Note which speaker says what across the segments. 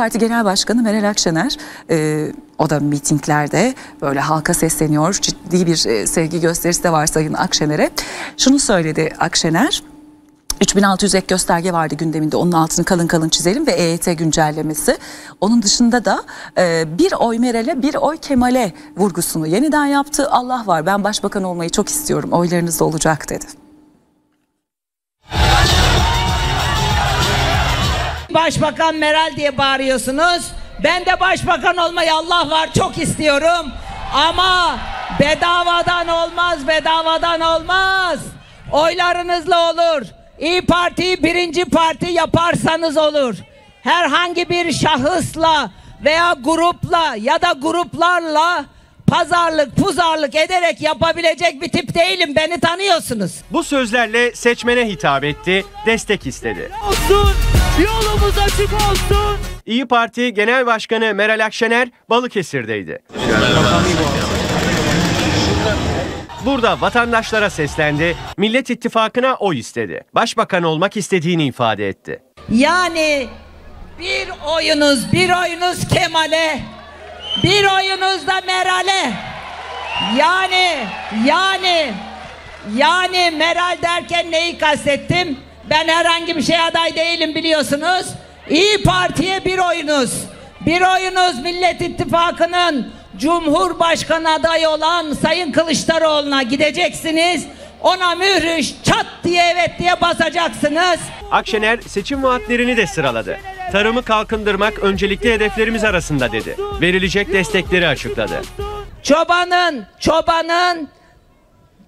Speaker 1: Parti Genel Başkanı Meral Akşener e, o da mitinglerde böyle halka sesleniyor. Ciddi bir e, sevgi gösterisi de var Sayın Akşener'e. Şunu söyledi Akşener. 3600 ek gösterge vardı gündeminde onun altını kalın kalın çizelim ve EYT güncellemesi. Onun dışında da e, bir oy Meral'e bir oy Kemal'e vurgusunu yeniden yaptı. Allah var ben başbakan olmayı çok istiyorum oylarınız da olacak dedi.
Speaker 2: Başbakan Meral diye bağırıyorsunuz. Ben de başbakan olmayı Allah var çok istiyorum. Ama bedavadan olmaz, bedavadan olmaz. Oylarınızla olur. İyi Parti'yi birinci parti yaparsanız olur. Herhangi bir şahısla veya grupla ya da gruplarla pazarlık, puzarlık ederek yapabilecek bir tip değilim. Beni tanıyorsunuz.
Speaker 3: Bu sözlerle seçmene hitap etti, destek istedi.
Speaker 4: olsun. Yolumuz açık olsun.
Speaker 3: İyi Parti Genel Başkanı Meral Akşener Balıkesir'deydi. Burada vatandaşlara seslendi, Millet İttifakı'na oy istedi. Başbakan olmak istediğini ifade etti.
Speaker 2: Yani bir oyunuz, bir oyunuz Kemal'e, bir oyunuz da Meral'e. Yani, yani, yani Meral derken neyi kastettim? Ben herhangi bir şey aday değilim biliyorsunuz. İyi Parti'ye bir oyunuz. Bir oyunuz Millet İttifakı'nın Cumhurbaşkanı adayı olan Sayın Kılıçdaroğlu'na gideceksiniz. Ona mührü çat diye evet diye basacaksınız.
Speaker 3: Akşener seçim vaatlerini de sıraladı. Tarımı kalkındırmak öncelikli hedeflerimiz arasında dedi. Verilecek destekleri açıkladı.
Speaker 2: Çobanın, çobanın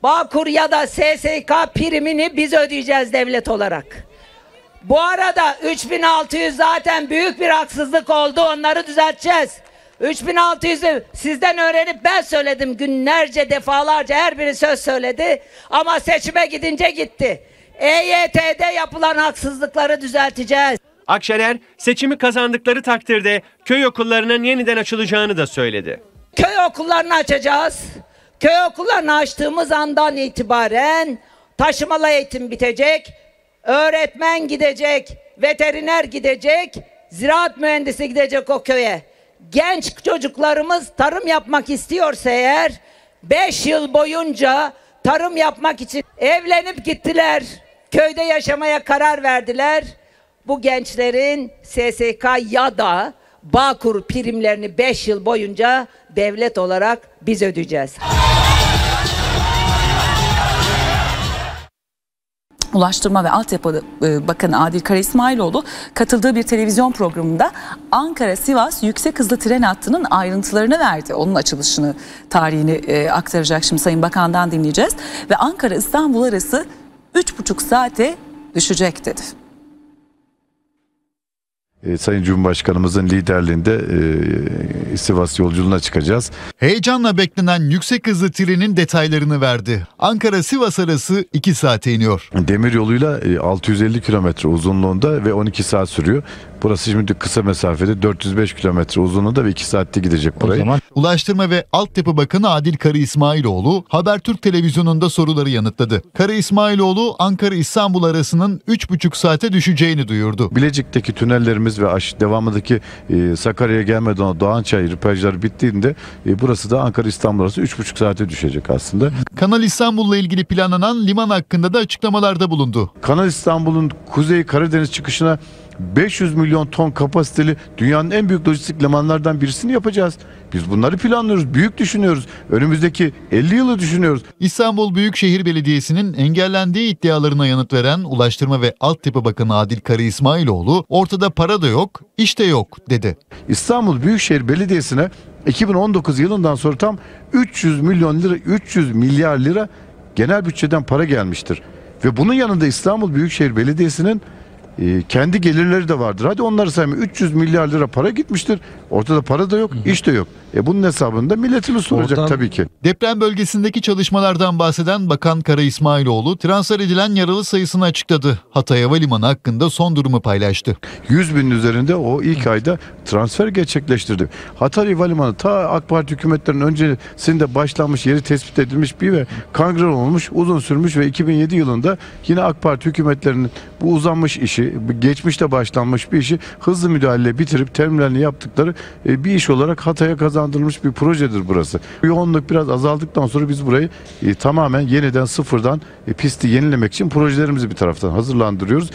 Speaker 2: Bağkur ya da SSK primini biz ödeyeceğiz devlet olarak. Bu arada 3600 zaten büyük bir haksızlık oldu. Onları düzelteceğiz. 3600'ü sizden öğrenip ben söyledim günlerce defalarca her biri söz söyledi ama seçime gidince gitti. EYT'de yapılan haksızlıkları düzelteceğiz.
Speaker 3: Akşener seçimi kazandıkları takdirde köy okullarının yeniden açılacağını da söyledi.
Speaker 2: Köy okullarını açacağız. Köy okullarını açtığımız andan itibaren taşımalı eğitim bitecek. Öğretmen gidecek, veteriner gidecek, ziraat mühendisi gidecek o köye. Genç çocuklarımız tarım yapmak istiyorsa eğer 5 yıl boyunca tarım yapmak için evlenip gittiler. Köyde yaşamaya karar verdiler. Bu gençlerin SSK ya da Bağkur primlerini 5 yıl boyunca devlet olarak biz ödeyeceğiz.
Speaker 1: Ulaştırma ve Altyapı e, Bakanı Adil Kara İsmailoğlu katıldığı bir televizyon programında Ankara-Sivas yüksek hızlı tren hattının ayrıntılarını verdi. Onun açılışını, tarihini e, aktaracak şimdi Sayın Bakan'dan dinleyeceğiz. Ve Ankara-İstanbul arası 3,5 saate düşecek dedi.
Speaker 5: E, Sayın Cumhurbaşkanımızın liderliğinde e, Sivas yolculuğuna çıkacağız.
Speaker 6: Heyecanla beklenen yüksek hızlı trenin detaylarını verdi. Ankara-Sivas arası 2 saate iniyor.
Speaker 5: Demir yoluyla e, 650 kilometre uzunluğunda ve 12 saat sürüyor. Burası şimdi kısa mesafede 405 kilometre uzunluğunda ve 2 saatte gidecek burayı.
Speaker 6: Ulaştırma ve Altyapı Bakanı Adil Karı İsmailoğlu Habertürk televizyonunda soruları yanıtladı. Karı İsmailoğlu Ankara-İstanbul arasının 3,5 saate düşeceğini duyurdu.
Speaker 5: Bilecik'teki tünellerimiz ve aş, devamındaki e, Sakarya'ya gelmeden o Doğançay ripajları bittiğinde e, burası da Ankara-İstanbul arası 3,5 saate düşecek aslında.
Speaker 6: Kanal İstanbul'la ilgili planlanan liman hakkında da açıklamalarda bulundu.
Speaker 5: Kanal İstanbul'un Kuzey Karadeniz çıkışına 500 milyon ton kapasiteli dünyanın en büyük lojistik limanlardan birisini yapacağız. Biz bunları planlıyoruz, büyük düşünüyoruz. Önümüzdeki 50 yılı düşünüyoruz.
Speaker 6: İstanbul Büyükşehir Belediyesi'nin engellendiği iddialarına yanıt veren Ulaştırma ve Altyapı Bakanı Adil Karı İsmailoğlu ortada para da yok, işte yok dedi.
Speaker 5: İstanbul Büyükşehir Belediyesi'ne 2019 yılından sonra tam 300 milyon lira, 300 milyar lira genel bütçeden para gelmiştir. Ve bunun yanında İstanbul Büyükşehir Belediyesi'nin e, kendi gelirleri de vardır. Hadi onları saymayın. 300 milyar lira para gitmiştir. Ortada para da yok, iş de yok. E bunun hesabında milletimiz soracak
Speaker 7: Oradan-
Speaker 5: tabii ki.
Speaker 6: Deprem bölgesindeki çalışmalardan bahseden Bakan Kara İsmailoğlu transfer edilen yaralı sayısını açıkladı. Hatay Havalimanı hakkında son durumu paylaştı.
Speaker 5: 100 binin üzerinde o ilk ayda transfer gerçekleştirdi. Hatay Havalimanı ta AK Parti hükümetlerinin öncesinde başlanmış yeri tespit edilmiş bir ve kangren olmuş uzun sürmüş ve 2007 yılında yine AK Parti hükümetlerinin bu uzanmış işi işi, geçmişte başlanmış bir işi hızlı müdahale bitirip terminalini yaptıkları e, bir iş olarak Hatay'a kazandırılmış bir projedir burası. Yoğunluk biraz azaldıktan sonra biz burayı e, tamamen yeniden sıfırdan e, pisti yenilemek için projelerimizi bir taraftan hazırlandırıyoruz.